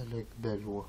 عليك بلوى